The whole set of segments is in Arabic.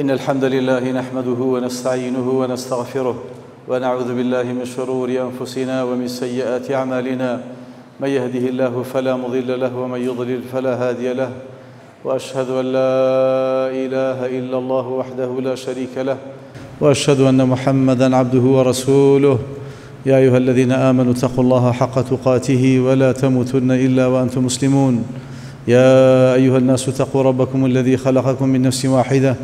إن الحمد لله نحمده ونستعينه ونستغفره ونعوذ بالله من شرور أنفسنا ومن سيئات أعمالنا. من يهده الله فلا مضل له ومن يضلل فلا هادي له. وأشهد أن لا إله إلا الله وحده لا شريك له. وأشهد أن محمدا عبده ورسوله. يا أيها الذين آمنوا اتقوا الله حق تقاته ولا تموتن إلا وأنتم مسلمون. يا أيها الناس اتقوا ربكم الذي خلقكم من نفس واحدة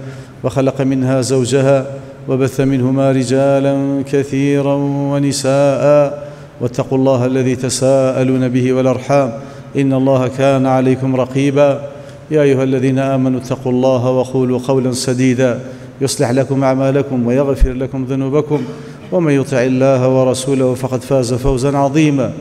وخلق منها زوجها وبث منهما رجالا كثيرا ونساء واتقوا الله الذي تساءلون به والأرحام. إن الله كان عليكم رقيبا. يا أيها الذين آمنوا اتقوا الله وقولوا قولا سديدا. يصلح لكم أعمالكم ويغفر لكم ذنوبكم. ومن يطع الله ورسوله فقد فاز فوزا عظيما.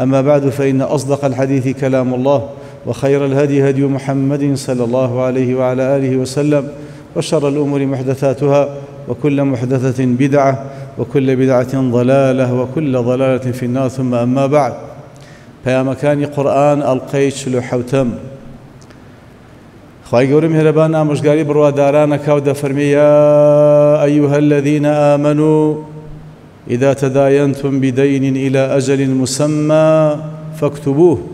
أما بعد فإن أصدق الحديث كلام الله وخير الهدي هدي محمد صلى الله عليه وعلى آله وسلم. وشر الأمور محدثاتها وكل محدثة بدعة وكل بدعة ضلالة وكل ضلالة في النار ثم أما بعد. فيا مكان قرآن القيش لحوتم. خواهي قولي مهربان آمشقاري برواداران كاودة فرمي يا أيها الذين آمنوا إذا تداينتم بدين إلى أجل مسمى فاكتبوه.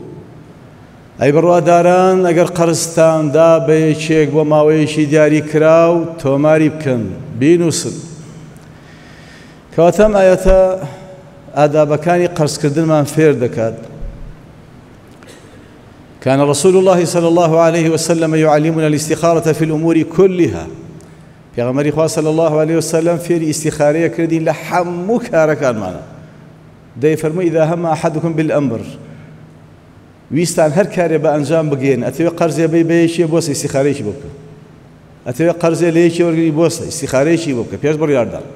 ئەی بڕواداران ئەگەر قەرستاندا بە یەکێک بۆ ماوەیەکی دیاری کراو تۆماری بکەن بینوسن کەواتەم ئاەتە ئادابەکانی قرسکردنمان فێر دەکات كان رسول الله صلى الله عليه وسلم يعلمنا الاستخارة في الأمور كلها. في غمر صلى الله عليه وسلم في استخارية كردين لحمو كاركان معنا دي فرمو إذا هم أحدكم بالأمر ویستان هەر کارێ بە ئەنجام بگەین ئەتەوێ قەرزێ بێ بەیەکی بۆ ئیسیخارێکی بکە ئەتەوێ قەرزێ لە یەکی وەرگری بۆسە ئیسیخارێکی بکە پێش بڕیاردان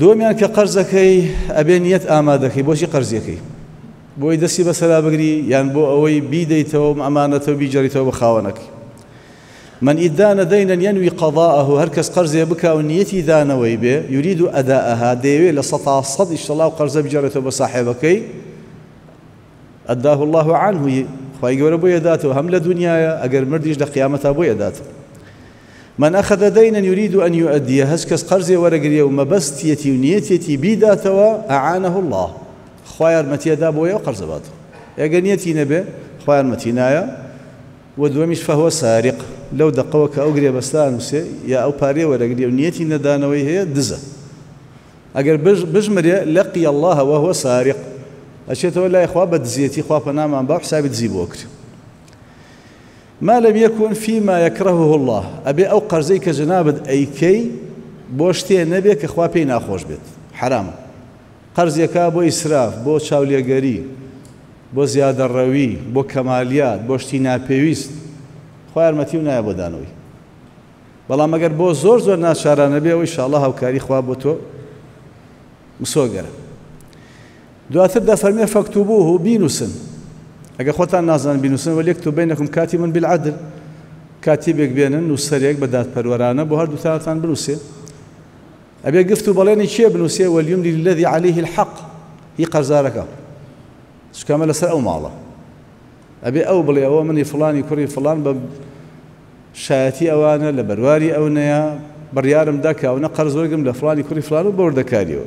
دومیان کە قەرزەکەی ئەبێ نیەت ئامادەکەی بۆشی قەرزیەکەی بۆی دەستی بەسەرا بگری یان بۆ ئەوەی بیدەیتەوە ئەمانەتەوە بیجاریتەوە بە خاوەنەکەی من ئیدانە دەینەن ينوي قضاءه هەر کەس قەرزێ بکە و نیەتی دانەوەی بێ یورید و ئەداءەها دەیەوێت لە سەتا سەد ئیشتەڵا و قەرزە بجارێتەوە بە ساحێبەکەی أداه الله عنه. خواهي گەورە بۆ يداته هم لە دنیاە ئەگەر قیامەتا بۆ يداته من أخذ دينا يريد أن يؤدي هسكس قرزي ورقريه ومبستيتي ونيتيتي بيداتوا أعانه الله. خوار متي دا بويا وقرز باته يا نيتي نبي خوار متي نايا ودومش فهو سارق. لو دقوك أو قريب بستان يا أو باري ورقريه ونيتي ندانوي هي دزة أجر بجمر لقي الله وهو سارق. ئەچێتەوە لای خوا بە دزیەتی خوا پەنامان با حسابی دزی بۆ کرد. ما لم يكن فيما يكرهه الله. أبي أو قرزي كجنابد أيكي بوشتي نبي كخوا بي ناخوش بيت حرام قرز يكا بو إسراف بو چاوليگري بۆ زیادە ڕەوی بۆ کەمالیات بۆ شتی ناپێویست. خۆ یارمەتی و نایە بۆ دانەوەی. بەڵام ئەگەر بۆ زۆر زۆر ناچارانە بێ ئەوی شاءڵە هاوکاری خوا بۆ تۆ مسۆگەرە. دواتر دا فەرمێ فەکتوبوه بینوسن ئەگە خۆتان نازان بینوسن و لێک تو بینەکم بالعدل. کاتیبێک بێنن نووسەرێک بە دادپەروەرانە بۆ هەردووتانتان بنووسێ ئەبێ گفت و بەڵێنی چێ بنووسێ وەلیوملی الذي عليه الحق. هی قەرزارەکە شکامە لەسەر ئەو ماڵە ئەبێ ئەو بڵێ ئەوە منی فلانی کوڕی فلان بە شایەتی ئەوانە لە بەرواری ئەو نەیە بڕیارم دا کاونە قەرزۆرگم لە فلانی کوڕی فلان و بەوردەکاریەوە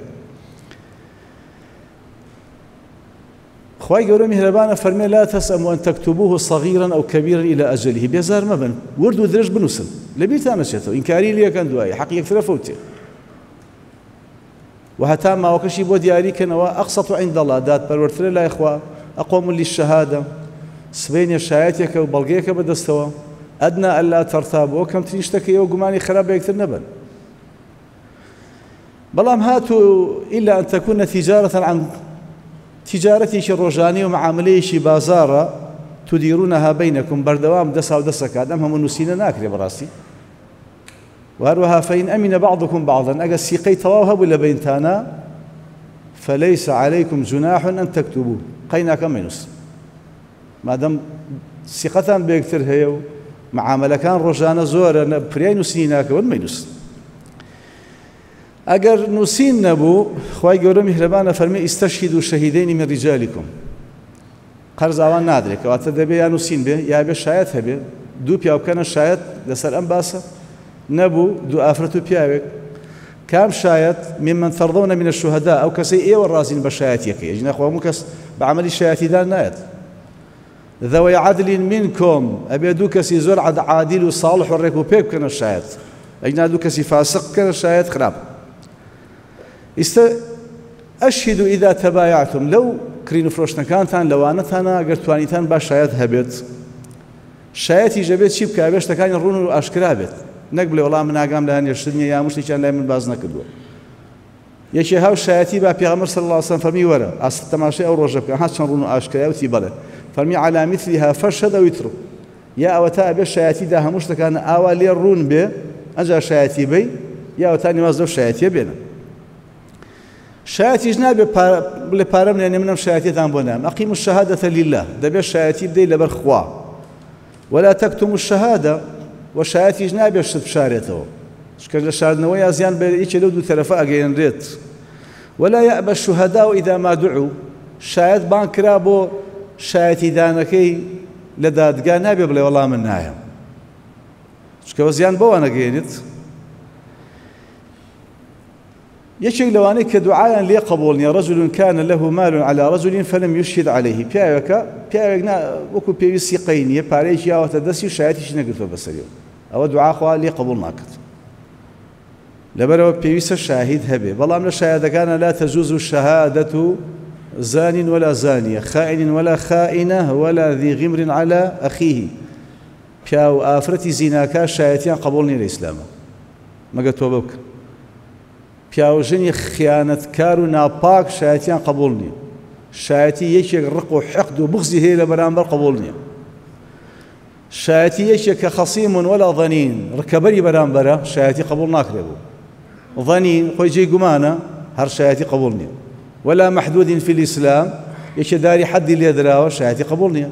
خواهي قولوا مهربانا فرمي لا تسأموا أن تكتبوه صغيرا أو كبيرا إلى مبن وردوا درج بنوسن لبيت أنا شتو إنكاري لي كان دواي حق يكثر فوتي وهتا ما وكشي بو دياري كان أقسط عند الله. دات برورتر لا إخوة أقوم للشهادة. سبين الشهايتك وبلغيك بدستوا أدنى ألا ترتابوا وكم تنشتكي وقماني خراب يكثر نبن بلام هاتوا إلا أن تكون تجارة عن تجارتي ڕۆژانی و معاملەیەشی بازارە تدیرونها بينكم بردوام دەسا و دەسەکات ئەم هەموو نووسینە ناکرێ بەڕاستی وهروها فإن أمن بعضكم بعضا أجا سيقي تواو هبو لبينتانا فليس عليكم جناح أن تكتبوه. قينا كم ينس ما دام سيقتان بيكتر هيو معاملة كان رجانا زور بريان نسيناك ون ما ينس ئەگەر نووسین نەبوو خی گەورە میهرەبانە فەرمی ئیستەشید و شەهیدەینی من ریجالیکم قەرزاوان نادرێت کەواتە دەبێ یا نووسین بێ یا بێ شایەت هەبێ دوو پیاوکەنە شاید لەسەر ئەم باسە نەبوو دوو ئافرەت و کام شاید ممن ترضون من الشهداء کەسی ئێوە ڕازین بە شایەتەکە ژ نەخوا کەس بە عملی شایەتیدان نایەت ذوي عدل منكم أبي دو كسي زور عد عادل وصالح وريك وبيك كان الشاهد أجنا دو كسي فاسق كان الشاهد خراب. است أشهدوا إذا تبايعتم لو كرين فروشنا كانتان لو أنا ثانا قرتوانيتان باش شاهد هبت شایەتی ژەبێت چی بکە؟ بێشتەکانی ڕون و ئاشکرا بێت. نەک بڵێ وەڵام من ناگام لە هەنێشتنی یا مشتێکیان لای من باز نەکردووە. یەکی هاو شایەتی با پێغەمبەر صلی الله وسلم فەرمی وەرە. ئاست تەماشای ئەو ڕۆژە بکە. ها چەند ڕون و ئاشکرا وتی بڵێ فەرمی على مثلها فشهد ويترو یا ئەوە تا بێ شایەتیدا هەموو شتەکان ئاوا لێ ڕوون بێ ئەجا شایەتی بی یا ئەوە تا نیواز لەو شایەتیە بێنە. شایەتیش نابێ بڵێ پارەم لێنێ منم شایەتێتان بۆ نام. ئەقیم الشهادة لله. دەبێت شایەتی بدەی لەبەر خوا. ولا تكتم الشهادة وشایەتیش نابێت شت بشارێتەوە. شکە لە شاردنەوەی یازیان بێت هیچ لەو دوو تەرەفە ولا يأبى الشهداء إذا ما دعوا. شاید بان کرا بۆ شایەتی دانەکەی لە دادگا نابێ بڵێ وەڵام من نایە چکەوە زیان بەوە یەکێک لەوانەی کە دوعایان لێ ڕجل كان له مال على رجل فلم يشهد عليه. پیاوەکە پیاوێک وەکو پێویستی قەی نیە پارەیەکی یاوەتە دەستی شایەتیش نەگرتوە بەسەریەوە ئەوە دوعاخوا لێ قبول ناکات لەبەرەوە پێویستە شاهید هەبێ بەڵام لە شایەتەکانە لا تەجوز و شەهادەت و زان ولا زانية خائن ولا خائنة ولا ذي غمر على أخيه. پیاو ئافرەتی زیناکە شایەتیان لە ئیسلامە مەگە تۆ بکە پیاوژنی خیانەتکار و ناپاک شایەتیان قبول نییە شایەتی یەکێک ڕق و حەقد و بغزی هەیە لە بەرامبەر قبول نییە شایەتی یەکێک کە خەسیمون وەلا ظەنین ڕکەبەری بەرامبەرە شایەتی قبول ناکرێ بوو ظەنین خۆی جێ گومانە هەر شایەتی قبول نییە ولا محدود في الإسلام يشي داري حد اللي يدراوه شهادة قبولني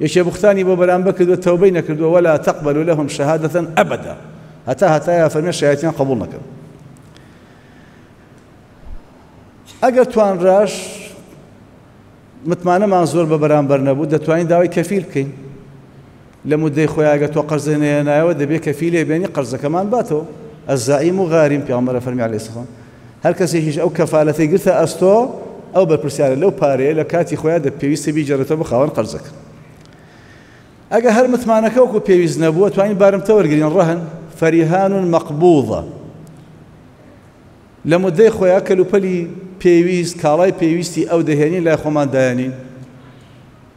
يشي بختاني بو برام بكدو التوبين كدو ولا تقبل لهم شهادة أبدا. هتا يا فرمي الشهادتين قبولنا كدو ئەگەر توان ڕاش متمانەمان زۆر بە بەرامبەر نەبوو دەتوانین داوای کەفیل بکەین. لە مدەی خۆیاگە تۆ قەرزێنەیەنایەوە دەبێت کەفیلێ بێنی قەرزەکەمان باتەوە. ئەزائیم و غاریم پیامەرە فەرمی عليه السلام هەر کەسێکیش ئەو کەفاالەتی گرتە ئەستۆ ئەو بەرپرسیارە لەو پارەیە لە کاتی خۆیان دە پێویستی بیجارێتەوە بخاوەن قەرزەکە ئەگە هەر متمانەکە وەکو پێویست نەبووە توانین بارمتە ڕەهن. فەریهان مەقبوڵە لە مدەی خۆیان کەلوپەلی پێویست کاڵای پێویستی ئەو دەهێنین لای خۆمان دایانی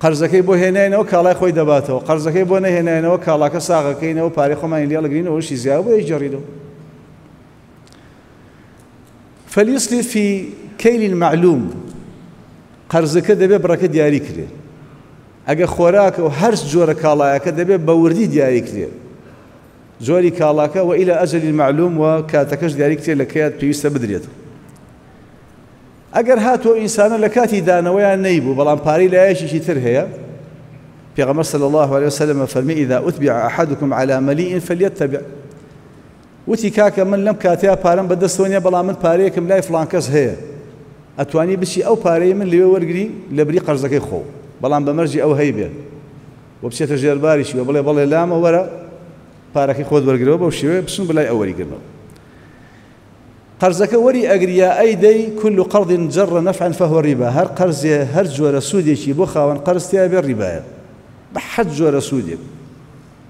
قەرزەکەی بۆ هێنینەوە کاڵای خۆی دەباتەوە. قەرزەکەی بۆ نەهێنینەوە کاڵاکە ساغەکەینەوە پارەی خۆمان لێڵگرینەوەشی زیاد بۆ جێڕیدەوە فليصلي في كيل معلوم. قەرزەکە دەبێت بڕەکە دیاری کرێ. ئەگە خۆراکە و هەر جۆرە کاڵایەکە دەبێت بە وردی دیاری کرێ. زۆری کاڵاکە و ئیلە ئەجلی معلوم و کاتەکەش دیاری کرێ لە کات پێویستە بدرێت ئەگەر هاتووە ئینسانە لە کاتی دانەوەیان نەیبوو بەڵام پارەی لایەشیشی تر هەیە صلى الله عليه وسلم فەرمی إذا أتبع أحدكم على مليء فليتبع. وتی کاکە من لەم کاتیا پارەم بەدەستەوە نیە بەڵام من پارەیەکم لای فلان کەس هەیە ئەتوانی بچی ئەو پارەی من لێوە وەرگری لە بری قەرزەکەی خۆ بەڵام بەمەرجی ئەو هەی بێت بۆ بچێتە ژێرباریشی وە بڵێ وەرە پارەکەی خۆت وەرگرەوە بەو شێوەیە بچن بلای ئەوەریگرنەوە قەرزەکە وەری ئەگریا ئەی دەی کل و قەڵدین جەڕە نەفعن فەهوە ڕیبا هەر قەرزێ هەر جۆرە سوودێکی بۆ خاوەن قەرزتیا بێ ڕیبایە بە حەت جۆرە سوودێک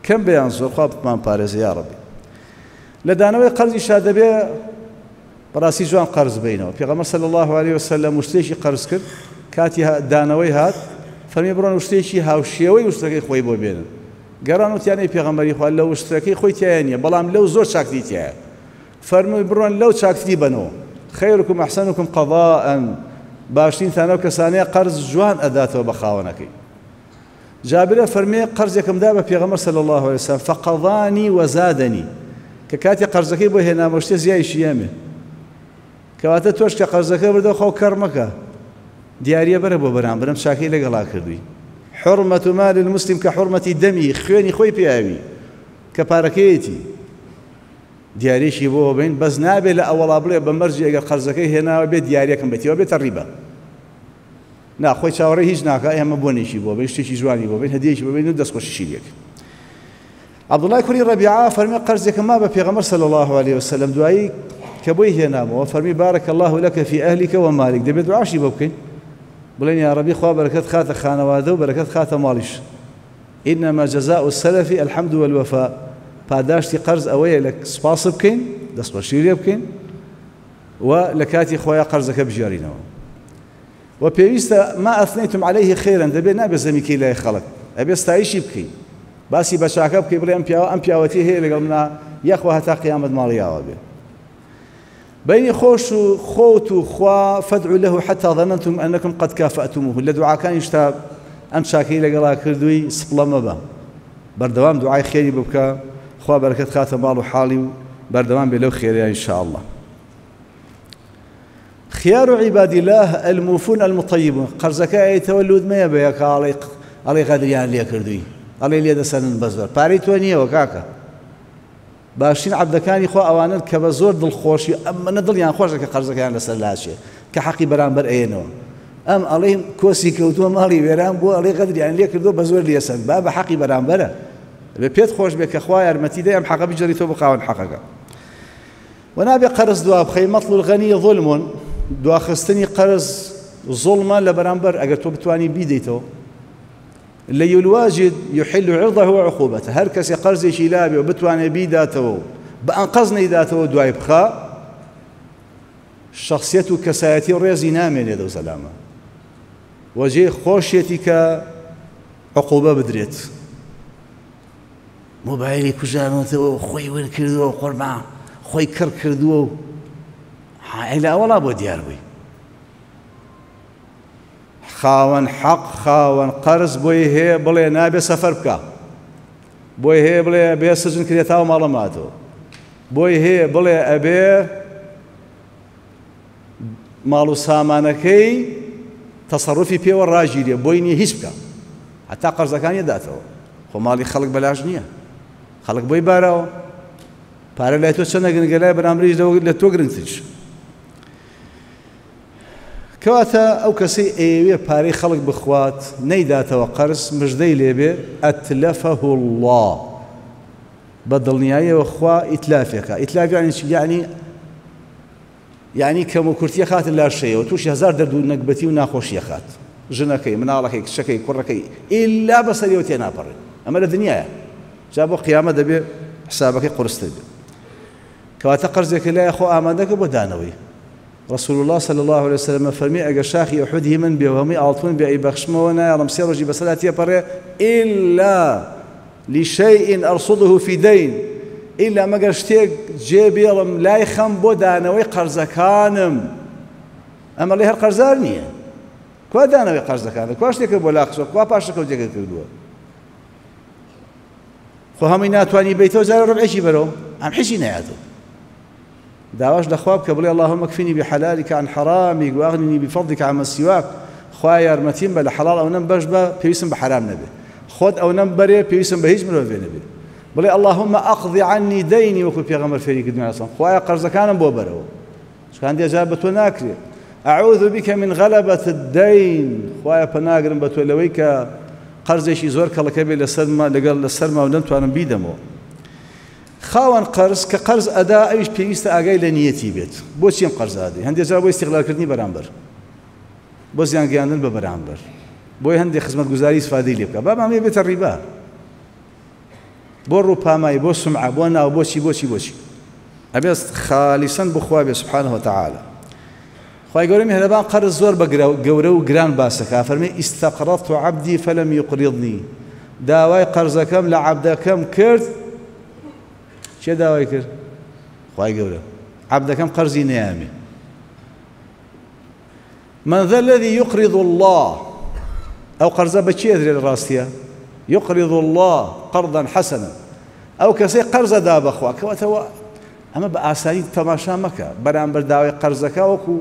کەم بەیان زۆر خوا بمان پارێزە یا ڕەبی لە دانەوەی قەرزی شا دەبێ بەڕاستی جوان قەرز بینەوە. پێغەمە سەل الله عليه وسلم وشتێکی قەرز کرد. کاتی دانەوەی هات فەرمی بڕۆن وشتێکی هاوشێوەی وشتەکەی خۆی بۆ بێنن. گەڕان وتیانەی پێغەمبەری خوا لە وشتەکەی خۆی تیان نیە بەڵام لەو زۆر چاکتی تایە فەرمووی بڕۆن لەو چاکتی بنەوە. خەیرکم ئەحسنکم قەضاءن باشترین تانەو کەسانەیە قەرز جوان ئەداتەوە بە خاوەنەکەی. جابرە فەرمێ قەرزێکمدا بە پێغەمبەر صلی الله وسلم فقضاني وزادني کە کاتی قەرزەکەی بۆ هێنامە شتێ زیایشی ئەمێ کەواتە تۆش کە قەرزەکە بردە خۆ کەرمەکە. دیارە بەرە بۆ بەرام برم شاکەی لەگەڵا کردووی. حرمەت و مال المسلم دەمی خوێنی خۆی پیاوی کە پارەکەیەتی دیارێکی بۆ بین بەس نابێت لە ئەوڵا بڵێ بە مەرجی ئەگەر قەرزەکەی هێناوە بێت دیارەکەم بێتەوە بێتە ڕیبە ناخۆی چاوەڕێ هیچ ناکە ئێمە نێشی بۆ بێ شتێکی جوانی بۆ بین هەدیەکی ببین و دەستخۆشی شیرێک عبدڵای کوری ڕبیعا فەرمی قەرزێکە ما بە پێغەمەر صلی الله عليه وسلم دوایی کە بۆی هێنامەوە فەرمی بارك الله لك في أهلك ومالك. دەبێت دوعاشی بڵێن یا ڕەبی خوا بەرەکەت خاتە خانەوادە و بەرەکەت خاتە ماڵیش إنما جزاء السلف الحمد والوفاء. پاداشتی قەرز ئەوەیە لە سپاس بکەین دەستبەشیرێ بکەین و لە کاتی خۆیان قەرزەکە بژارینەوە. و پێویستە ما ئەثنیتم عليه خێرن دەبێت نابێ زەمیکەی لای خەڵک. ئەبێ ستایشی بکەین. باسی بەچاکە بکەی بڵێ ئەم پیاوە ئەم پیاوەتی هەیە لەگەڵ منە یەخوا هەتا قیامەت ماڵیاوە بێ. بين خوش خوت خوا فدعوا له حتى ظننتم أنكم قد كافأتموه. لدعاء كان يشتاب ئەم چاکەی لەگەڵا کردووی سپڵەمە بە بەردەوام دوعای خێری بکە خوا بەرەکەت خاتە ماڵ و حاڵی و بەردەوام بێ لەو خێریان انشاءله خيار عباد الله الموفون المطيبون. بە یەکە ئاڵێ ئەڵێ قەدریان لێ کردووی ئەڵێ لێ دەسەنن بەزەر پارەی تۆ نییەوە کاکە باشین عبدەکانی خۆ ئەوانن کە بە زۆر دڵخۆشی ئەممەە دڵیان خۆشە کە قەرزەکان لەسەر لاشێ کە حەقی بەرامبەر ئێنەوە ئەم ئەڵێ کۆسی کەوتووە ماڵی وێران بۆ ئەڵێ قەدریان لێ کردو بە زۆر لێسەن. با بە حەقی بەرامبەرە. بێ پێت خۆش بێ کە خوا یارمەتی دەی ئەم حەقە بجەری تۆ بخاون حەقەکە. ونابێ قەرز دوا بخەی مەطل الغەنی ظلمون. دواخستنی قەرز ظلمە لە بەرامبەر ئەگەر تۆ بتانی بیدەیتەوە. اللي الواجد يحل عرضه وعقوبته. هر كسي قرزي شيلابي وبتواني بيداتو بأنقذني داتو دواي بخا شخصيته كسايتي وريزي نامين يدو سلامه. وەجێ خۆشیەتی کە عقوبە بدرێت مۆبایلی کوژانەوە خۆی ون کردووە خۆرما خۆی کڕ کردووە و حائلاوەڵا بۆ دیار بووی خاوەن حەق خاوەن قەرز بۆی هەیە بڵێ نابێ سەفەر بکە. بۆی هەیە بڵێ بێ سزن کرێتاوە ماڵەماتەوە بۆی هەیە بڵێ ئەبێ ماڵ و سامانەکەی تەسەڕفی پێوە ڕاژیرێ بۆی نیە هیچ بکە. هەتا قەرزەکانی داتەوە. خۆ ماڵی خەڵک بەلاش نییە. خەڵک بۆی بارەوە. پارە لای تۆ چەندە کەواتە ئەو کەسی ئێوێ پارەی خەڵک بخوات نەیداتەوە قەرز مژدەی لێبێ ئەتلەفە الله. بە دڵنیاییەوە خوا ئیتلافێکە. ئیتلافیانی یعنی یعنی کەم و کورتیە خاتە لاشەیەوە تووشی هزار دەردوو نەکبەتی و ناخۆشیە خات. ژنەکەی مناڵەکەی کچەکەی کوڕەکەی ئیلا بەسەریەوە تێ ناپەڕێت ئەمە لە دنیاە. جا بۆ قیامە دەبێ حسابەکەی قرستە بێت کەواتە قەرزێکی لای خۆ ئامادەکە بۆ دانەوەی. رسول الله صلى الله عليه وسلم فرمي اجا شاخي احد من بيومي الطون باي بخشمونا يا رمسي رجي بسلاتي بري الا لشيء ارصده في دين ئیلا مەگەر شتێک جێبێڵم لای خەم بۆ دانەوەی قەرزەکانم ئەمە لێ هەر قەرزار نییە کوا دانەوەی قەرزەکانە کوا شتێکە بۆ لاقسۆ کوا پاشەکە جێگە کردووە خۆ هەمووی ناتوانانی بیتەوە جارە ڕبعێکی بەرەوە ئەم حیشی نایاتەوە داواش لەخواب بڵێ اللهم اكفني بحلالك عن حرامك واغنني بفضلك عما سواك خوا یارمەتیم بە لە حەڵال ئەو نەم بەش بە پێویستم بە حرام نەبێ خۆت ئەو نەم بەرێ پێویستم بە هیچ مرۆڤێ نەبێت بڵێ اللهم ئەقضی عنی دەینی وەکو پێغەمبەر فێری کردنیاسم خخوایە قەرزەکانم بۆ بەرەوە شکان دێجار بە تۆ ناکرێت ئەعوذ بك من غلبة الدين خخوایە پەناگرم بە تۆ لەوەی کە قەرزێکی زۆر کەڵەکە بێ لەسەرما لەگەڵ لە سەرما و خاوەن قەرز کە قەرز ئەدا ئەویش پێویستە ئاگای لە نیەتی بێت. بۆچی ئەم قەرزادی هەندێک جار بۆ استیغلالکردنی بەرامبەر. بۆ زیان گەیاندن بە بەرامبەر. بۆی هەندێک خزمەت گوزاری سفادی لێ بکە. با مامێ بێتە ڕیبا. بۆ ڕووپامایی بۆ سمع بۆ ناو بۆچی بۆچی بۆچی ئەبێست خالیسەن بخوا بێ سبحانه وتعالى خی گەورە مهرەبان قەرز زۆر بە گەورە و گران باسەکە. فەرمی ئیستەقڕەت و عبدی فەلم یقریضنی. داوای قەرزەکەم لە عبدەکەم کرد چێ داوای کرد؟ خی گەورە. قەرزی نەیامێ من ذا الذي يقرض الله. أو قرضة بچي أدري الراستية يقرض الله قرضا حسنا. ئەو کەسەی قەرزە دا بەخوا کەواتەوە ئەمە بە ئاسانی تەماشا مەکە. بەرامبەر داوای قەرزەکە وەکو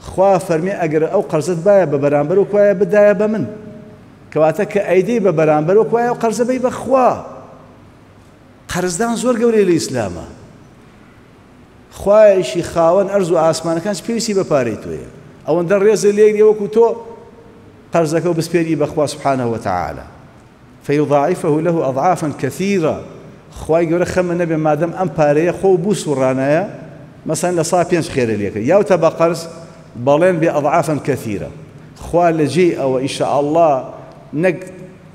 خوا فەرمی ئەگەر ئەو قەرزت باە بە بەرامبەر و کوایە بدایە بە من. کەواتە کە ئەیدی بە بەرامبەر و کوایە و قەرزەبەی بەخوا. قەرزدان زۆر گەورەی لە ئیسلامە. خوایشی خاوەن ئەرز و ئاسمانەکان پێویستی بەپارەی تۆیە ئەوەندە ڕێزە لێگری وەکو تۆ قەرزەکە و بسپێری سبحانه وتعالى فيضاعفه له أضعافا كثيرة. خەمە نەبێ مادەم ئەم پارەیە خۆ بوو سوڕانایە مەسەن لە سا پێنج خێرە لێکە. یاوتە بە قەرز بەڵێن بێ ئەضعافن کەثیرە خوا لە جێ ئەوە ئیشە الله نەک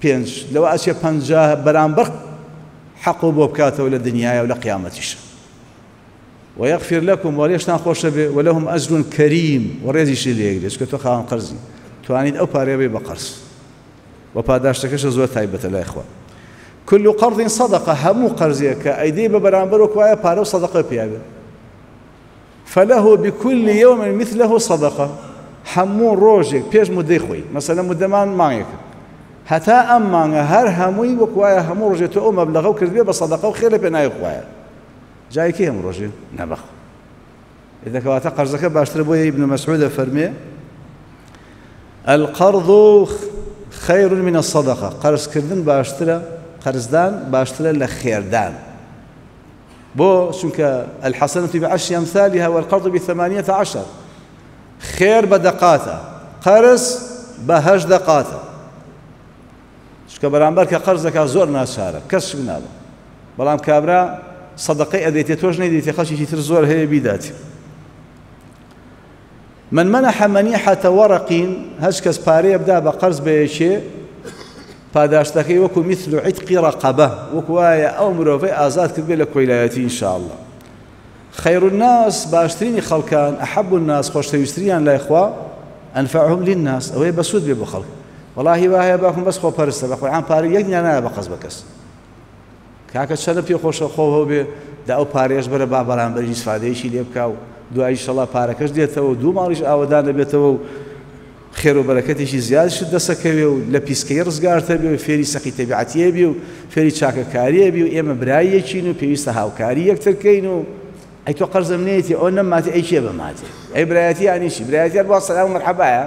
پێنج لەوە ئەچێ پ بەرامبەر حەق بۆ بکاتەوە لە دنیاە و لە قیامەتیشە ويغفر لكم وليش ناخوش به ولهم أجر كريم. وريزي شي ليك ليش كتو خان قرزي. توانيد أو باري بقرص. وباداشتكش زوة تايبة لا إخوة. كل قرض صدقة. همو قرزيك أيدي ببرامبر وكوايا بارو صدقة بيابة. فله بكل يوم مثله صدقة. همو روجك بيش مدي خوي. مثلا مدمان مانيك حتى أما هر هموي وكوايا همو روجك تو مبلغه وكرد بصدقة وخير بيناي خوايا جاي هم ڕۆژێ؟ نەبخ كواتا قرزك باشتر ابن مسعود فرمي القرض خير من الصدقة. قرز كردن باشتر قرزدان باشتر لخيردان بو شنك الحسنة بعشر أمثالها والقرض بثمانية عشر. خير بدقاته قرز بهش دقاته شكا برانبر كقرزك زور ناس شارك كس بنابه بلام كابرا صدقي أديتي توش نيديتي خشي ترزور هي بيداتي من منح منيحة ورق هشكس باري يبدأ بقرز بيشي پاداشتەکەی وەکو مثل عتقی ڕقبە وەکوایە ئەو مرۆڤی ئازاد کرد بێ لە کۆیلایەتی ئینشاءله خەیر الناس باشترینی خەڵکان ئەحب الناس خۆشەویستریان لای خوا ئەنفعهم للناس ئەوەی بەسوود بێ بۆ وڵی وایە باکم بەس خۆ پەرستە. بەخۆیان پارە یەک نیان نایە بە قەز بە کەس. کاکە چەنە پێ خۆشە خۆەوە بێ دا ئەو پارێش بەرە با بەرامبەری سفادەیەکی لێ بکە و دوایی شەڵا پارەکەش دێتەوە دوو ماڵیش ئاوەدان دەبێتەوە و خێر و بەرەکەتێکی زیادشت دەسەکەوێ و لە پیسکەی ڕزگارتە بێ و فێری سەقی تەبیعەتیە بێ و فێری چاکەکاریە بێ و ئێمە برایەکین و پێویستە هاوکاری یەکترکەین و ئەی تۆ قەرزم نێتی ئەو نەماتی ئەی چێ بەماتی ئەی برایەتی ئانیشی برایەتیار بۆ سەلام مەرحەبایە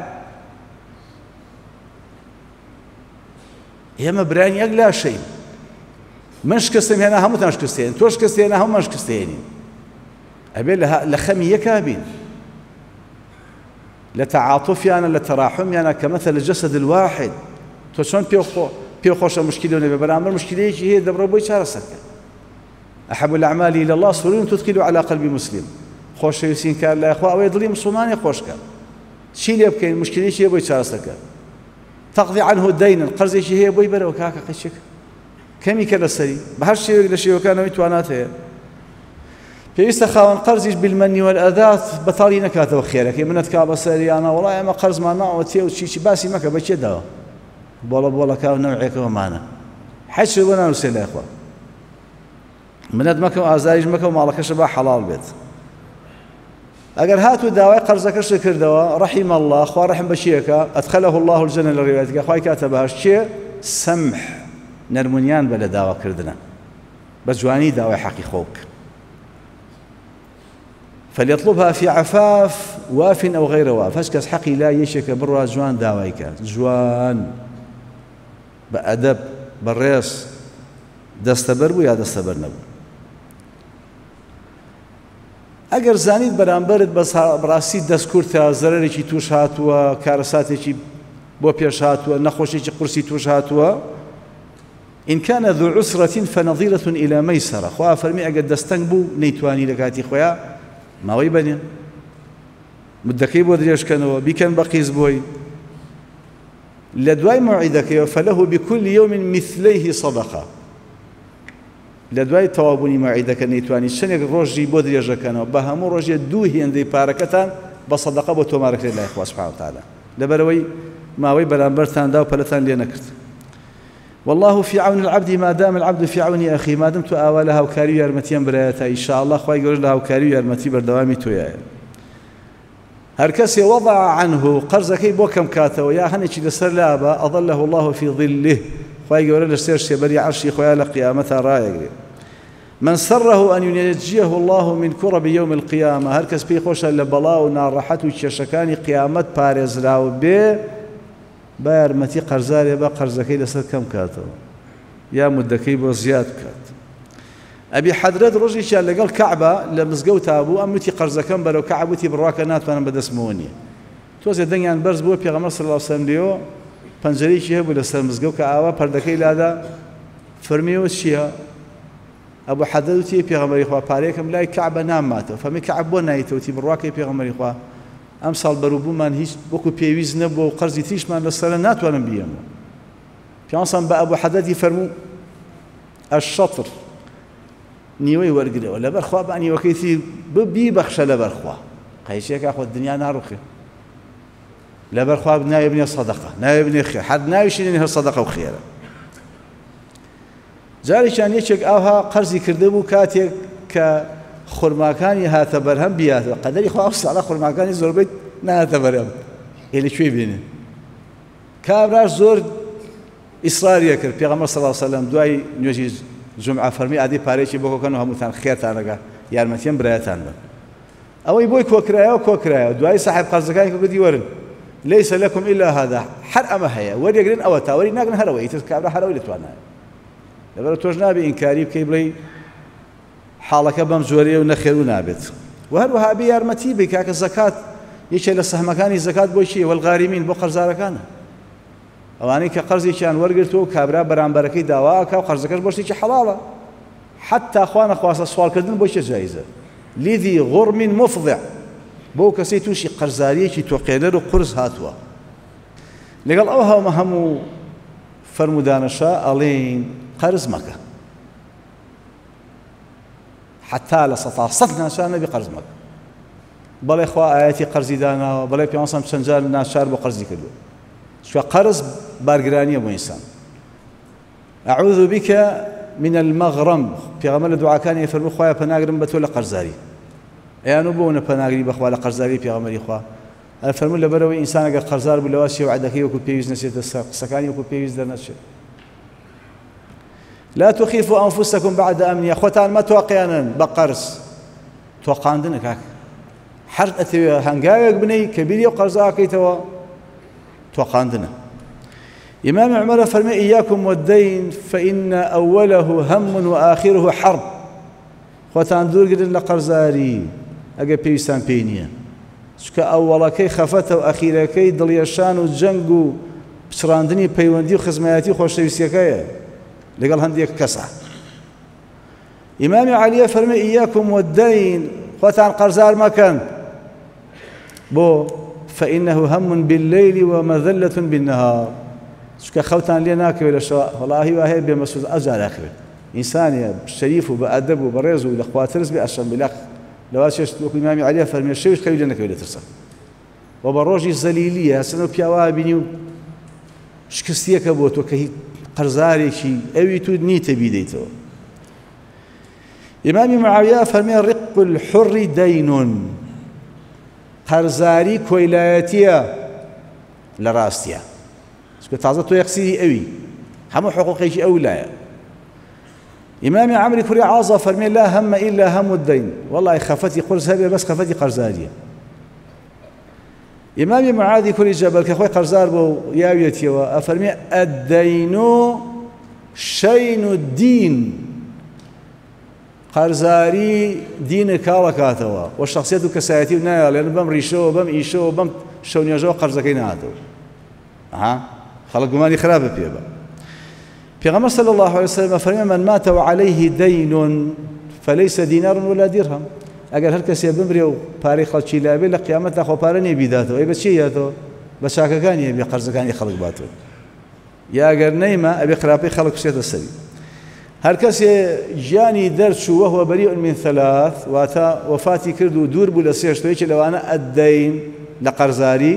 ئێمە بران یەک لا شەین من شکستم هێنا هەمووتان شکستێن تۆ شکستێنە هەمومان شکستێنین ئەبێ لە خەمی یەکا بین لە تەعاطفیانە لە تەراحمیانە کە مەثل الجسد الواحد. تۆ چۆن پێ خۆشە مشکلی نەبێ بەرامبەر مشکلەیەکی هەیە دەبڕە بۆی چارەسەرکە أحب الأعمال إلى الله سرور تثقل على قلب مسلم. خوش يسين كان لا إخوة أو دڵی مسلمانی خۆشکە چی لێ بکەین مشکلێکی هەیە بۆی چارەسەکە تقضي عنه الدين هەیە بۆی بەرەوە کاکە قەچێک کەمی کە لەسەری بە هەر شێوێک لە شێوەکانەوەی توانات هەیە پێویستە خاوەن قەرزیش بالمەنی وەلئەدات بەتاڵی نکاتەوە خێرەکەی منەت کا بە سەریانە وڵای ئەمە قەرزمان ناوە تێ و چیچی باسی مەکە بەچێداوە بۆڵە بۆڵەکە و نەوعێکەوەمانە حەچ بۆ ناوسێ لایخوا منەت مەکە ئازاریش مەکە و ماڵەکەشە با حەڵال بێت ئەگەر هاتو داوای قەرزەکەش کردەوە ڕحیم الله خوا ڕحم بەچیەکە ئەدخەله الله الجنة لە ڕێوەتەکە خوای کاتە بەهاش چێ سەمح نەرمونیان بە لە داواکردنە بە جوانی داوای حەقی خۆک. فليطلبها في عفاف واف أو غير واف. هەش کەس حەقی لا یەشێکە بڕوا جوان داوایکە جوان بە ئەدەب بەڕێز دەستەبەر بوو یا دەستەبەر نەبوو ئەگەر زانیت بەرامبرت بەڕاستی دەستکورتە زەرێکی توش هاتووە کارەساتێکی بۆ پێش هاتووە نەخۆشێکی قورسی توش هاتووە إن كان ذو عسرة فنظيرة إلى ميسرة. خوا فرمي أقد دستنبو نيتواني لكاتي خويا ما ويبني مدكي بودريش كانوا بكن بقيز بوي لدواي موعدك فله بكل يوم مثليه صدقة لدواي توابوني موعدك نيتواني شنك روجي بودريش كانوا بهمو روجي دوهي عندي باركتان بصدقة بوتومارك لله سبحانه وتعالى لبروي ما وي بلانبرتان داو بلتان لينكرت والله في عون العبد ما دام العبد في عون أخي ما دمت آوى لها وكاري يرمتيان برأيتا. إن شاء الله خواهي قول لها وكاري يرمتي بردوامي تويا. هر کەسێ وضع عنه بۆ کەم کاتەوە یا هەنێکی لەسەر لابە ئەضله الله في ظله. خی گەورە لە سێر شێبەری عرشی خۆیان لە قیامەتا ڕایەگرێ من سره أن ينجيه الله من كرب يوم القيامة. هر کەس پێی خۆشە لە بەڵا و ناڕەحەت و کێشەکانی قیامەت پارێزراوە بێ با یارمەتی قەرزارێ بە قەرزەکەی لەسەر کەم کاتەوە یا مدەکەی بۆ زیاد بکات ئەبی حەدرەت ڕۆژێکیان لەگەڵ کەعبە لە مزگەوت تابوو ئەم وتی قەرزەکەم بەرەو کەعبوتی بڕواکە ناتوانم بەدەستمەوە نییە تۆزێ دەنگیان بەرز بووە پێغەمە سڵاوسەم لێەوە پەنجەرێکی هەبوو لەسەر مزگەوت کە ئاوا پەردەکەی لادا فەرمیەوە چییە ئەبوو حەدەوتی پێغەمەری خوا پارێکم لای کعبە ناماتەوە فەمی کعب بۆ نایتەوتی بڕواکەی پێغەمەری خوا. ئەم ساڵ بەروبوومان هیچ وەکو پێویست نەبوو و قەرزی تیشمان لەسەرە ناتوانم بیەمەوە پیانسان بە ئەبوو حەدەتی فەرموو ئەشەتر نیوەی وەرگرەوە لەبەر خوا بانیوەکەیتی ببی بەخشە لەبەر خوا. قەیشێکا خۆ دنیا ناڕوخێ لەبەر خوا ناوێ بنێ سەدەقە ناوێ بنێ خێ حد ناویشینێ هەر سەدەقە و خێرە جارێکیان یەکێک ئاها قەرزی کرده بوو کاتێک کە خورماکانی هاتە بەرهەم بیاتەوە قەدەری خوا ساڵە خورماکانی زۆربەی نهاتە بەرەم هێ لەکوێ بێنێ کابراش زۆر ئیسراریە کرد. پێغەمە سەڵ سەلەم دوای نوێژی جمع فەرمی عادی پارێکی بۆکەن و هەمووتان خێرتانەگە یارمەتیان برایەتان بن. ئەوەی بۆی کۆکرایەوە کۆکرایەوە دوای ساحب قەرزەکانی گوتی وەرن. ليس لكم إلا هذا حر أما هيا وريقرن أو تاوري ناقن هروي. يتكابر هروي لتوانا. لەبەر تۆش نابێ ئینکاری بکەی بڵێ حاڵەکە بەم زۆریە و نەخێر و نابێت و هەروەها بێ یارمەتی بێ کاکە زەکات یەکێ لە سەحمەکانی زەکات بۆی چی وەلغاریمین بۆ قەرزارەکانە ئەوانەی کە قەرزێکیان وەرگرتەوە و کابرا بەرامبەرەکەی داواکە و قەرزەکەش بۆ شتێکی حەڵاڵە حتا خوانە خواستە سوالکردن بۆ چه جایزە لیدی غڕمین مفضع. بۆ کەسی تووشی قەرزاریەکی تۆقێنەر و قرس هاتووە. لەگەڵ ئەو هەومە هەموو فرمودانەشە ئەڵێن قرز مەکە. حتا لە سە سەد ناشار نەبی قرز مەکە. بەڵێ خوا ئاەتی قەرزی داناوە بەڵێ پێسەم چەندجار ناشار بۆ قەرزی کردو. چکە قرز بارگرانیە بۆ ئینسان. أعوذ بك من المغرم. في غمل دعاء كان يفرمو خوايا پناگرم بتو لقرزاري ايانو بونا پناگري بخوا لقرزاري في غمل خوا. فرمو لبروي إنسان اگر قرزار بلواسي وعدكي وكو بيوز نسيت سكاني وكو بيوز در نشي لا تخيفوا أنفسكم بعد أمنية خوتان ما توقعنا بقرس توقعندنا كاك حر أتوي هنقايق بني كبير وقرزاكي توا. توقعندنا إمام عمر فرمي إياكم والدين فإن أوله هم وآخره حرب. خوتان دور قدن لقرزاري. أقا بيسان بينيا چکە ئەووەڵەکەی خەفەتە و ئەخیرەکەی دڵیەشان و جەنگ و پچڕاندنی پەیوەندی و خزمایەتی خۆشەویستەکەیە لەگەڵ هەندێک کەسە. ئیمامی عالیە فەرمە ئیاکم وەدەین خۆتان قەرزار مەکەن. بۆ فإنه هم بالليل ومذلة بالنهار. چکە خەوتان لێ ناکەوێت لە شەوە. وڵاهی وا هەیە بێمەسوود ئەجار ناکەوێت ئینسانیە شەریف و بە ئەدەب و بەڕێز و لە خواترس بێ ئەشەم بلاخ لەوا چێش وەکو ئیمامی عالیە فەرمێ شەویش خەوی لێ نەکەوێت لەترسە و بە ڕۆژی زەلیلیە سنە و پیاوا بینی و شکستیەکە بۆ تۆ کە هیچ قەرزارێکی ئەوی تو نیتە بیدەیتەوە ئیمامی معاویە فەرمێ ڕق الحڕی دەینون قەرزاری کۆیلایەتیە لە ڕاستیە چکە تازە تۆ یەقسیری ئەوی هەموو حقوقێکی ئەو لایە إمام عمرو كوري عاصة فرمي لا هم إلا هم الدين. والله خفتي قرز هبه بس خفتي قرزارية إمام معاذ كوري جبل كخوي قرزار بو ياويتي وأفرمي الدين شين الدين. قرزاري دين كاوكاتوا والشخصية كسايتي ونايا لأن بم ريشو بم إيشو بم شونيجو قرزكين هاتو ها خلق ماني خرابة بيبا. في صلى الله عليه وسلم فرمي من مات وعليه دين فليس دينار ولا درهم. ئەگەر هەر کەسێ بمرێ و پارەی خەڵکی لابێ لە قیامەت تا خۆپارە نێبیداتەوە ئەی بەچی یاتەوە بە چاکەکانی بێ قەرزەکانی خەڵک باتەوە یاگەر نەیمە ئەبێ خراپەی خەڵک شێتە سەری هەر کەسێ ژیانی دەرچوو وەهوە بەری من ثلاث واتە وفاتی کرد و دوور بوو لە سێشتەوەیکی لەوانە ئەدەین لە قەرزاری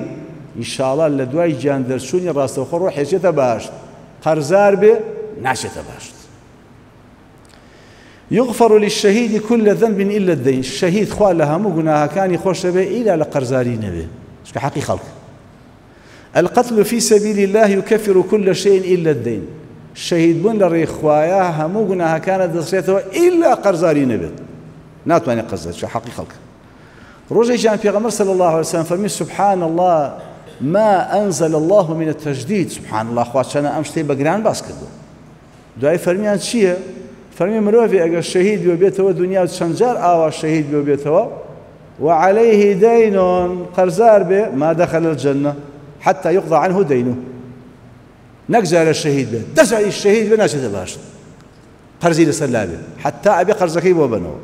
ئیشاڵە لە دوای گیان دەرچوونی ڕاستەوخۆ ڕۆ حێچێتە باشت قەرزار بێ ناشێتە باشت. يغفر للشهيد كل ذنب إلا الدين. الشهيد خواه لها مقناها كان يخش به إلى لقرزاري نبي. شكا حقي خلق. القتل في سبيل الله يكفر كل شيء إلا الدين. الشهيد بن همو قناها كانت دسيته إلا قرزاري نبي. ناتواني قرزار شكا حقي خلق. رجع جان في غمر صلى الله عليه وسلم فرمي سبحان الله ما أنزل الله من التجديد. سبحان الله خواتشانا أمشتي بقران كدو دعي فرميان چییە؟ فەرمی مرۆڤی ئەگەر شەهید بێ بێتەوە دنیا چەند جار ئاوا شەهید بێ بێتەوە؟ وعليه دين قرزار به ما دخل الجنة حتى يقضى عنه دينه. نەکجارە شەهید بێت دەجاری شەهید بێ ناچێتە باش. لابێ. حتا ئەبێ قەرزەکەی بۆ بنەوە.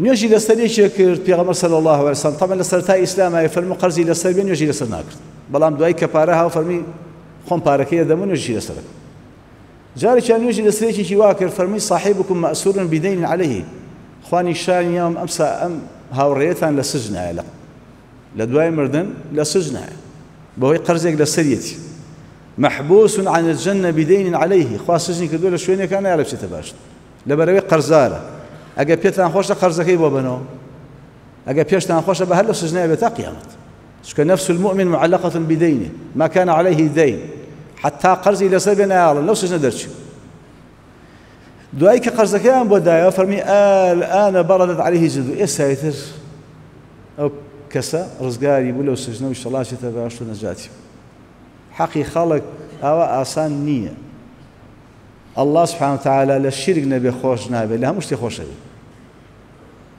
نوێژی لەسەرێکێ کرد پێغەمە سەل الله وسلم تەمە لە سەرتا ئیسلامای فەرمو قەرزی لەسەر بێ نوێژی لەسەر ناکرد. بەڵام دوای کە پارە هاو فەرمی خۆم پارەکەی دەمە نوێژی لەسەرەکە جارێکیان نوێژی لەسرێکی وا کرد فەرمی مأسور بدين عليه خوانی شانیام ئەمسا ئەم هاوڕێتان لە سژنایە لە لە مردن لە سژنایە بەهۆی قەرزێک لە محبوس عن الجنة بدين عليه خوا سژنی کردو لە شوێنێکان نایە لە بچێتە باش لەبەرەوەی قەرزارە ئەگە پێتان خۆشە قەرزەکەی بۆ بنەوە. ئەگە پێشتان خۆشە بە هەر لە سژنای بێت نفس المؤمن معلقة بدينه ما كان عليه دين حتى قرزي لەسەر بێ نایاڵن لەو سژنە دەرچی دوای کە قەرزەکەیان بۆ دایەوە فەرمی ئەلئانە بەڕەدت عليه جدو ئێستایتر ئەو کەسە ڕزگاری بوو لەو سژنە و شەڵاشێتە باش و نەجاتی حەقی خەڵک ئەوە ئاسان نییە الله سبحانه وتعالى لە شیرک نەبێ خۆش نابێت لە هەموو شتێ خۆشەوی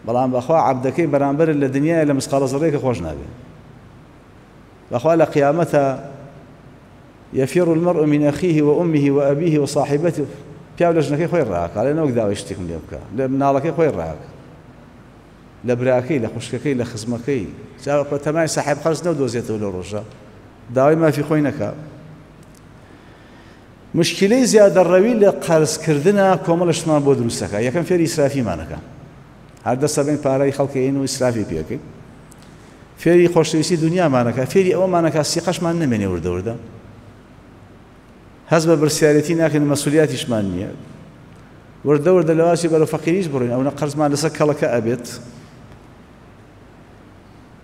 بەڵام بەخوا عبدەکەی بەرامبەر لە دنیای لە مسقالە زڕێکە خۆش بەخوا قیامەتە يفر المرء من أخيه وأمه وأبيه وصاحبته. پیاو لە ژنەکەی خۆی ڕاکە لە نەوەک داوای شتێکم لێ بکە لە مناڵەکەی خۆی ڕاکە لە براکەی لە خوشکەکەی لە خزمەکەی تەمای ساحب خەرز نەودۆزێتەوە لە ڕۆژە داوای مافی خۆی نەکە مشکلەی زیادەڕەوی لە قەرزکردنە کۆمەڵشتمان بۆ دروستەکە یەکەم فێری ئیسرافیمانەکە هەر دەستە بین پارەی و فێری خۆشەویستی دنیامانەکە فێری ئەوەمانەکە سیقەشمان نمێنێ وردەوردە. هەز بە برسیارەتی ناکەن مەسولیاتیشمان نییە. وردە وردە لەواسی بەرە فەقیریش بڕین ئەوە قەرزمان لەسەر کەڵەکە ئەبێت.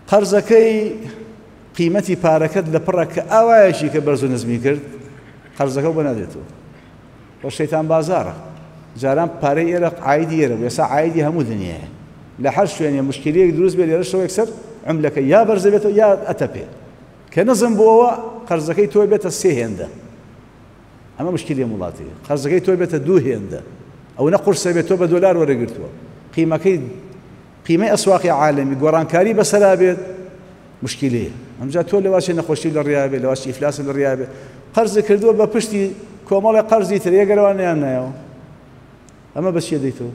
قەرزەکەی قیمەتی پارەکەت لە پڕە کە ئاوایەکی کە بەرز و نزمی کرد قەرزەکە بە نادێتەوە. بە شەیتان بازارە. جاران پارەی ئێرە عیدی ئێرە ێسا عیدی هەموو دنیاە لە هەر شوێنێ مشکلەیەک دروست بێت لێرە شەوە یەکسەر عملەکە یا بێتەوە یا ئەتەپێ کە نەزم بووەوە قەرزەکەی تۆی بێتە سێ هێندە ئەمە مشکلی وڵاتی قەرزەکەی تۆی بێتە دوو هێندە ئەو نەقورسە بێت تۆ بە دۆلار وەرەگرتووە قیمەکەی قیمەی ئەسواقی عالمی گۆڕانکاری بەسەرا بێت مشکلەیە ئەمجا تۆ لەواشی نەخۆشی لە ڕیابێ لەواشی ئیفلاس لە ڕیابێ قەرز کردووە بە پشتی کۆمەڵی قەرزی تر یەگەروانیان نایەوە ئەمە بەچیە دەیتەوە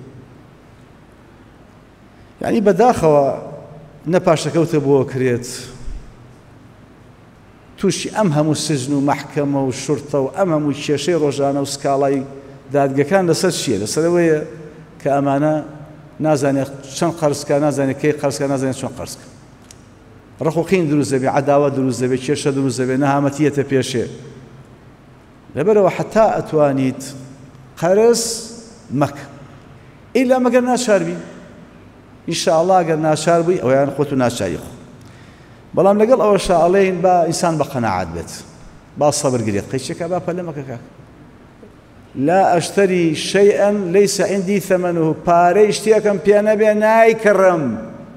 ینی بەداخەوە نەپاشەکەوتە بۆ کرێت. تووشی ئەم هەموو سزن و مححکەمە و شورتە و ئەم هەموو کێشەی ڕۆژانە و سکاڵای دادگەکان لەسەر چییە؟ لەسەرەوەیە کە ئەمانە نازانێت چەند قەرسکە نازانێت کەی قەرسکە نازانێت چۆن قەرسکە ڕخۆقین دروست دەبێت عداوە دروست دەبێت کێشە دروست دەبێت نەهامەتیەتە پێشێ. لەبەرەوە حتا ئەتوانیت قەرز مەک ئیلا مەگەر ناچاربی ئیشاءڵا گەر ناچار بووی ئەویان خۆت و ناچاری خۆ بەڵام لەگەڵ ئەوە شاڵێن با ئینسان بە قەنەعات بێت با سەبرگرێت قەیچەکە با پەلەمەکەکە لا أشتري شيئا ليس عندي ثمنه. پارەی شتێکم پێ نەبێ نایکڕم.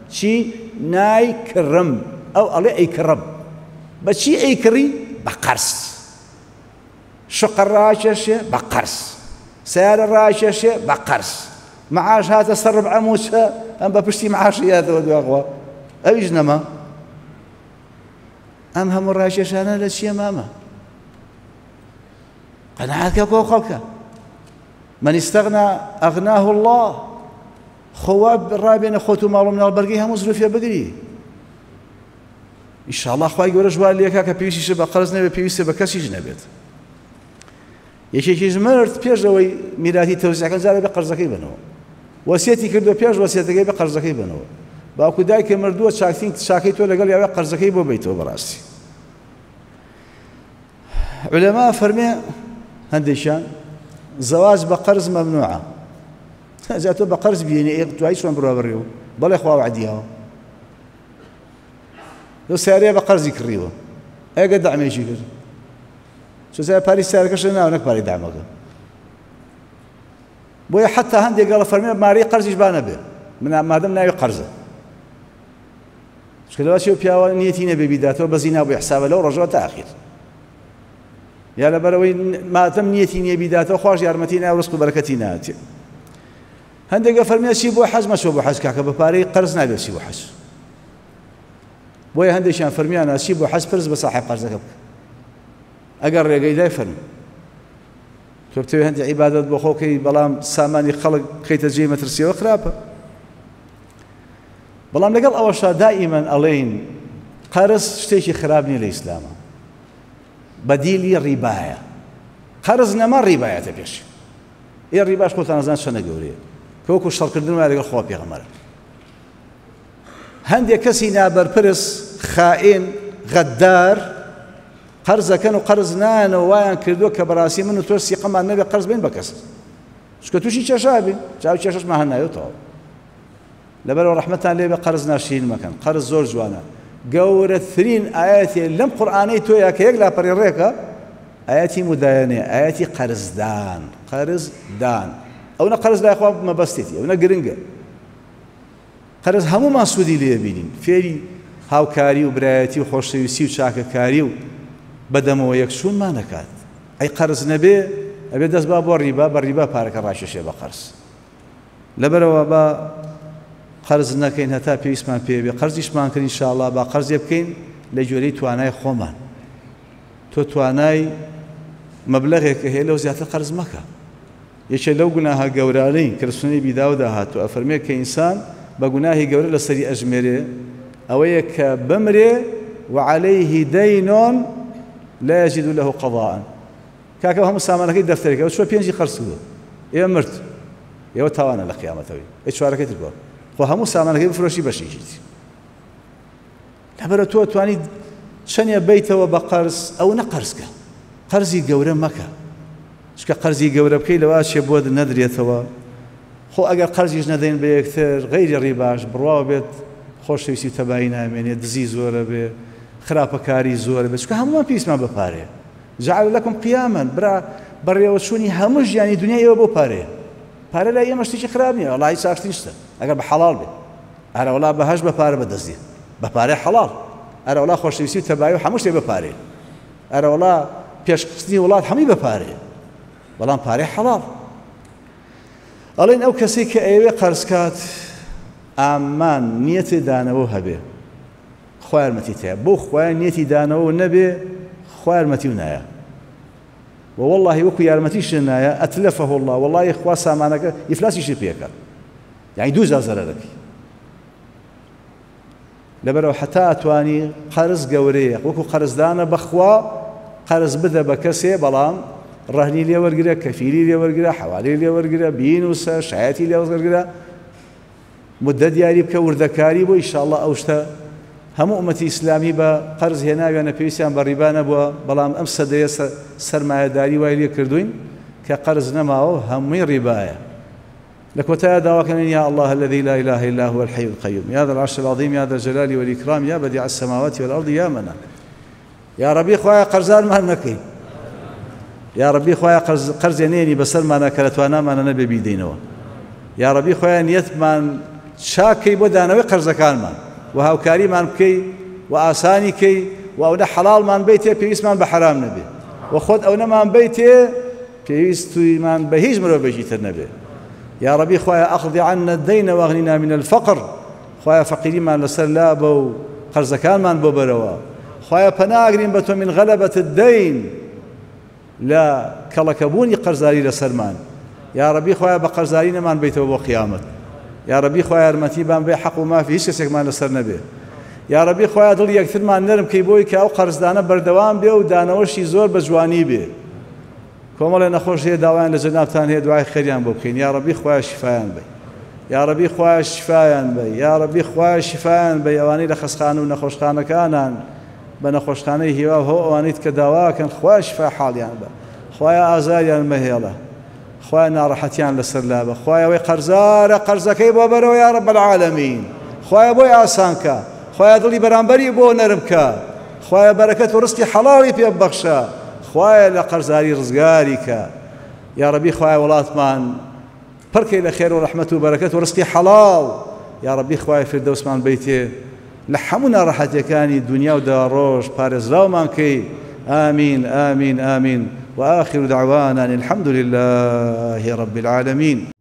چی؟ نایکڕم. ئەو ئەڵێ ئەیکڕم. بە چی ئەیکڕی؟ بە قەرس شقە ڕاکێشێ بە قەرس سیارە ڕاکێشێ بە قەرس معاش هاتە سەر ڕبعەموچە ئەم بە پشتی معاشیاتەوە دواغوە ئەویش نەما ئەم هەموو ڕاکێشانە لە چیە مامە قەنەعاتکە کۆ خەڵکە من استغنى أغناه الله. خواب ڕابێنە خۆت و ماڵم ناڵبەرگی هەموو زروفە بگری ئیشاءڵە خخوای گەورە ژوار لێکا کە پێویستیش بە قەرز نەبێت پێویستە بە کەسیش نەبێت یەکێکیش مرد پێشەوەی میراتی تەوزیەکە جارە بە قەرزەکەی بنەوە وەسیەتی کردو پێش وەسیەتەکەی بە قەرزەکەی بنەوە. باوکو دایکە مردووە چاکتین چاکەی تۆ لەگەڵ یاوە قەرزەکەی بۆ بیتەوە بەڕاستی. علەما فەرمێ هەندێکیان زەواج بە قەرز مەمنوعە. جا تۆ بە قەرز بینێ دوای چۆن بڕۆبڕێەوە بەڵێ خوا وعدیەوە لە سیارەیە بە قەرزی کڕیوە. ئەگە دامێکی کرد. چۆزای پاری سیارەکەش ناو نەک پاری دامەکە. بۆیە حتا هەندێک گەڵە فەرمێ ماری قەرزیش بانە بێ من مادەم ناوی قەرزە شکلەوە چێ پیاوە نیەتی نەبێبیداتەوە بەزی نابووی حسابە لەو ڕۆژەوە تاخیر یا لەبەرەوەی ماتەم نیەتی نییە بیداتەوە خۆش یارمەتی ناو ڕست و بەرەکەتی ناتێ هەندێکە فەرمیێکی بۆ مەشۆ بۆ حەز کاکە بە پارەی قەرز نابێسی بۆ حەز بۆیە هەندێکیان فەرمیان ناسی بۆ حەز پرس بە ساحب قەرزەکە بکە ئەگەر ڕێگەی دای فەرمی تۆ بتوێ هەندی عیبادت بۆ خۆکەی بەڵام سامانی خەڵک بکەیتە جێ مەترسیەوە خراپە بەڵام لەگەڵ ئەوەشا دائیمەن ئەڵێین قەرز شتێکی خراپ نیە لە ئیسلامە. بەدیلی ڕیبایە. قەرز نەما ڕیبایەتە پێشی ئێ ڕیباش خۆتان نازان چەنە گەورەیە؟ کەوەکو شەڕکردن وای لەگەڵ خۆ پێغەمەرە هەندێک کەسی نابەرپرس خائین غەددار قەرزەکەن و قەرز نانەوە وایان کردووە کە بەڕاستی من و تۆ سیقەمان نەبێ قەرز بین بە کەس چکە تووشی چێشابی چاو چێشەشمان هەنایەتەوە لەبەرەوە ڕحمەتان لێ بە قەرز ناشین مەکەن قەرز زۆر جوانە گەورەترین ئاەتێ لەم قورآانەی تۆیە کە یەک لاپەڕی ڕێکە ئاەتی مدایەنێ ئاەتی قەرزدان قەرزدان ئەو نە قەرز لایخوا مەبەستێتی ئەو نە گرنگە قەرز هەمومان سوودی لێ بینین فێری هاوکاری و برایەتی و خۆشەویستی و چاکەکاری و بەدەمەوە یەکسوونمان نەکات. ئەی قەرز نەبێ ئەبێ دەست با بۆ ڕیبا بە ڕیبا پارەکە ڕاشێشێ بە قەرز. لەبەرەوە بە قەرز نەکەین هەتا پێویستمان پێبێ قەرزیشمان کردین شاءڵا با قەرزێ بکەین لە جۆرەی توانای خۆمان. تۆ توانای مەبلغێکە هەیە لەو زیاتر قەرز مەکە. یەکێ لەو گوناها گەورانەی کەسنی بیداودا هاتو ئەفەرمێ کە ئینسان بە گوناهی گەورە لەسەری ئەژمێرێ ئەوەیە کە بمرێ وعليه دين لا يجد له قضاء. کاکە هەموو سامانەکەی دەفتەرێکە ئەو چوە پێنجی خەرسووە ئێوە مرد ئێوە تاوانە لە قیامەتەوەی ئەی چوارەکەی تر بۆ خۆ هەموو سامانەکەی بفرۆشی بەشیشیت لەبەرە تۆ توانی چەندە بیتەوە بە قەرز ئەو نە قەرزکە قەرزی گەورە مەکە چکە قەرزی گەورە بکەی لەوا چێ بۆ نەدرێتەوە خۆ ئەگەر قەرزیش نەدەین بە یەکتر غیری ڕیباش بڕوا بێت خۆشەویستی تەبایی نامێنێت دزی زۆرە بێ خراپەکاری زۆرە بێت چکە هەمومان پێیسمان بپارێ. جعل لەکم قیامن برا بەڕێوە چوونی هەموو ژیانی دنیا ئێوە بۆ پارێ. پارە لای ئێمە شتێکی خراپ نیە وڵی چاشتی شتە ئەگەر بە حەڵال بێت ئەرەوەڵا بەهش بە پارە بەدەستێ بە پارێ حەڵال ئەرەوەڵا خۆشەویستی تەبایی و هەموو شتێ بپارێ. ئەرەوەڵا پێشقستنی وڵات هەمی بپارێ. بەڵام پارەی حەڵال ئەڵێن ئەو کەسی کە ئەوێ قەرزکات ئامان نیەتی دانەوە هەبێ. خوارمەتی تەیە بۆ خۆیان نیەتی دانەوە نەبێ خوارمەتی و نایە والله وەکو یارمەتیش نایە ئەتلەفە الله والله خوا سامانەکە ئیفلاسیشی پێکات یعنی دوو زازەرە دەکەی لەبەرەوە حتا ئەتوانی قەرز گەورەیە وەکو قەرزدانە بەخوا قەرز بدە بە کەسێ بەڵام ڕهنی لێوەرگرە کەفیری لێوەرگرە حوالی لێوەرگرە بین وسە شایەتی لێوەرگرە مدە دیاری بکە وردەکاری بۆ ئیشاءڵە ئەو شتە هەموو ئومەتی ئیسلامی بە قەرز هێناویانە پێویستیان بە ڕیبانە بووە بەڵام ئەم سەدەیە سەرمایهداری وای لێ کردوین کە قەرز نەماوە هەمووی ڕیبایە لكوتايا دعواكم يا الله الذي لا إله إلا هو الحي القيوم. يا ذا العرش العظيم يا ذا الجلال والإكرام يا بديع السماوات والأرض يا منا يا ربي خوايا قرزان ما نكي یا ڕبی خۆیان قەرزێنێنی بەسەرمانە کە لە توانامانە نەبێ بیدەینەوە یا ڕبی خۆیان نیەتمان چاکەی بۆ دانەوەی قەرزەکانمان و هاوکاریمان بکەی و ئاسانی کەی و ئەوە حەڵالمان بیتێ پێویستمان بە حرام نەبێ. و خۆت ئەو نەمان بیتێ پێویستیمان بە هیچ مرۆڤێکی تر نەبێ. ڕبی خۆیان ئەخذی عنا الدين واغننا من الفقر. خۆیان فەقیریمان لەسەر لا بە و قەرزەکانمان بۆ بەرەوە. خۆیان پەناگرین بە تۆ من غەلبەت الدين قەرزاری لەسەرمان. یا ڕبی خۆیان بە قەرزاری نەمان بیتەوە بۆ قیامەت. یا ڕبی خۆی یارمەتیبان بێ حەق و مافی هیچ کەسێکمان لەسەر نەبێ. یا ڕبی خۆیان دڵ یەکترمان نەرم کەی بۆی کە ئەو قەرزدانە بەردەوام بێ و دانەوەشی زۆر بە جوانی بێ. کۆمەڵێ نەخۆش هەیە داوایان لە جەنابان هەیە دوای خەریان بۆ بکەین. یا ڕبی خۆیان شفایان بێ یا ڕبی خۆیان شفایان بێ یا ڕبی خۆیان شفایان بە ئەوانەی لە خەسخان و نەخۆشخانەکانان. بە نەخۆشخانەی هیوا هۆ ئەوانیت کە داواکەن خۆش شفا حاڵیان بە. خۆیان ئازاریان مەهێڵە. خۆیان ناڕەحەتیان لەسەر لا بە خۆیەوەی قەرزارە قەرزەکەی بۆ بەرەوە یا ڕب العالمین؟ خۆیان بۆی ئاسانکە خۆیان دڵی بەرامبەری بۆ نەرمکە خۆیان بەرەکەت و ڕستی حەڵاوی پێ بەخشە؟ خۆیان لە قەرزاری ڕزگاری کە؟ یا ڕبی خۆیان وڵاتمان پڕکەی لە خێر و بەرەکەت و ڕستی حەڵاو یا ڕبی خۆی فردەوسمان بیتێ لە هەموو ناڕەحەتەکانی دنیا و دا ڕۆژ پارێزراومان کەی. آمين آمين آمين وآخر دعوانا الحمد لله رب العالمين.